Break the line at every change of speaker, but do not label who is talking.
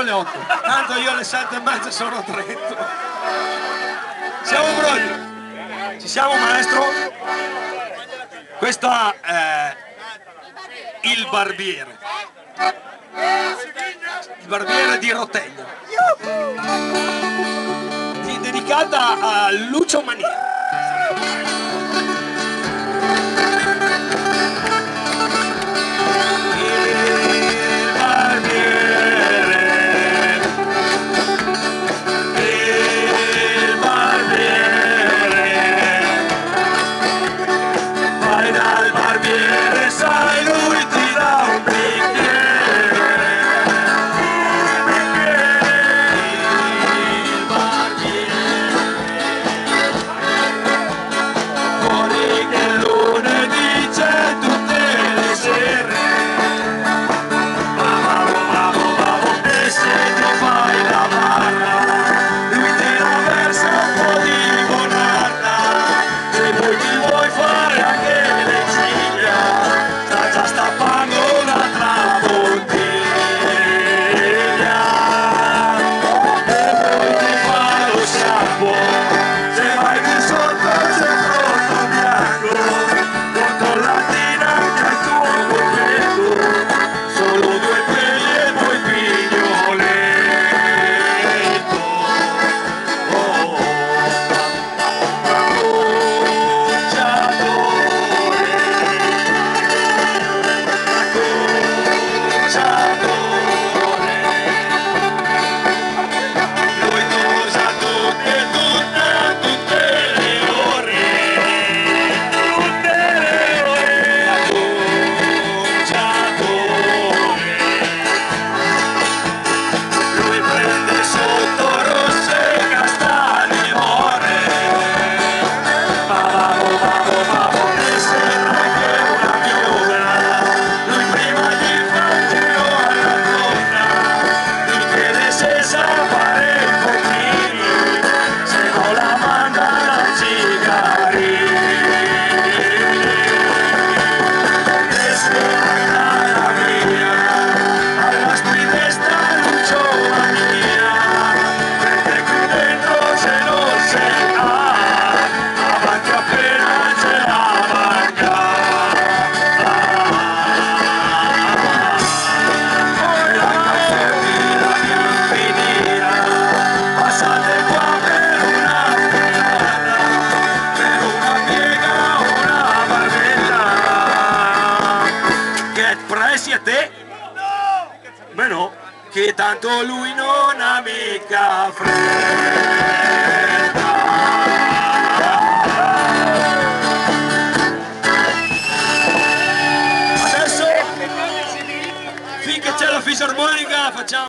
dietro le 8. Tanto io alle 7 e mezza sono a Trento. Siamo pronti? Ci siamo maestro? Questo è il barbiere. Il barbiere di Rotegno. Dedicata a Lucio Mania. Beh no, che tanto lui non ha mica fretta. Adesso, finché c'è la fisarmonica, facciamo...